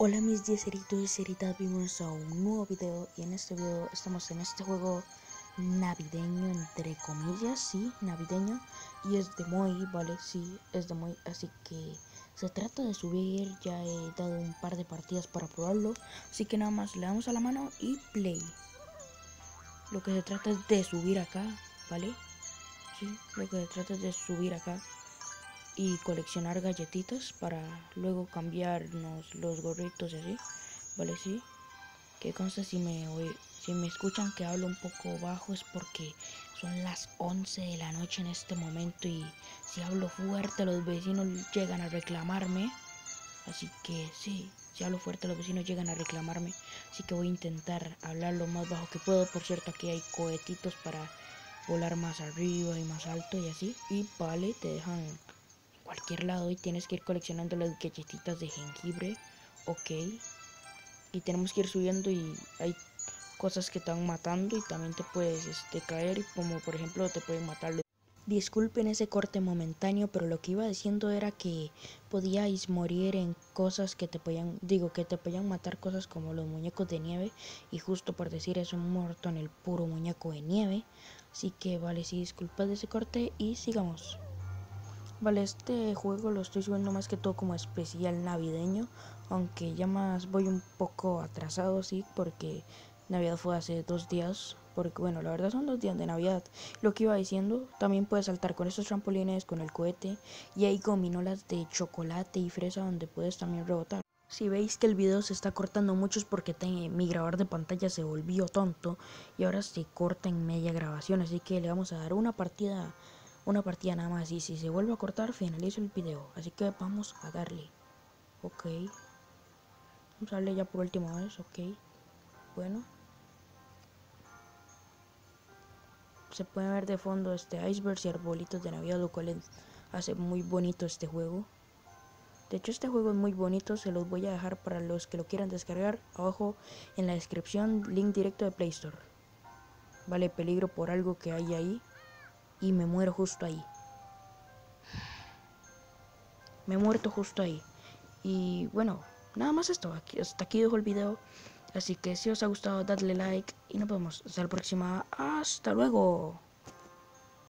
Hola mis 10 ceritos y ceritas, bienvenidos a un nuevo video. Y en este video estamos en este juego navideño entre comillas, sí, navideño. Y es de Moy, vale, sí, es de Moy, así que se trata de subir, ya he dado un par de partidas para probarlo, así que nada más le damos a la mano y play. Lo que se trata es de subir acá, ¿vale? Sí, lo que se trata es de subir acá y coleccionar galletitas para luego cambiarnos los gorritos y así. Vale, sí. Que consta si me si me escuchan que hablo un poco bajo es porque son las 11 de la noche en este momento y si hablo fuerte los vecinos llegan a reclamarme. Así que sí, si hablo fuerte los vecinos llegan a reclamarme. Así que voy a intentar hablar lo más bajo que puedo. Por cierto, aquí hay cohetitos para volar más arriba y más alto y así. Y vale, te dejan cualquier lado y tienes que ir coleccionando las galletitas de jengibre. Ok. Y tenemos que ir subiendo y hay cosas que te van matando y también te puedes este, caer, como por ejemplo te pueden matar. Disculpen ese corte momentáneo, pero lo que iba diciendo era que podíais morir en cosas que te podían, digo, que te podían matar cosas como los muñecos de nieve y justo por decir eso muerto en el puro muñeco de nieve. Así que vale, sí, disculpas de ese corte y sigamos. Vale, este juego lo estoy subiendo más que todo como especial navideño, aunque ya más voy un poco atrasado, sí, porque Navidad fue hace dos días, porque bueno, la verdad son dos días de Navidad. Lo que iba diciendo, también puedes saltar con estos trampolines, con el cohete, y hay gominolas de chocolate y fresa donde puedes también rebotar. Si veis que el video se está cortando mucho es porque mi grabador de pantalla se volvió tonto y ahora se corta en media grabación, así que le vamos a dar una partida una partida nada más. Y si se vuelve a cortar finalizo el video. Así que vamos a darle. Ok. Vamos a ya por última vez. Ok. Bueno. Se puede ver de fondo este iceberg y arbolitos de navidad lo cual hace muy bonito este juego. De hecho este juego es muy bonito. Se los voy a dejar para los que lo quieran descargar abajo en la descripción. Link directo de play store. Vale peligro por algo que hay ahí y me muero justo ahí. Me he muerto justo ahí. Y bueno, nada más esto. Hasta aquí dejo el video. Así que si os ha gustado, dadle like y nos vemos. Hasta la próxima. Hasta luego.